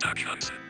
Productions.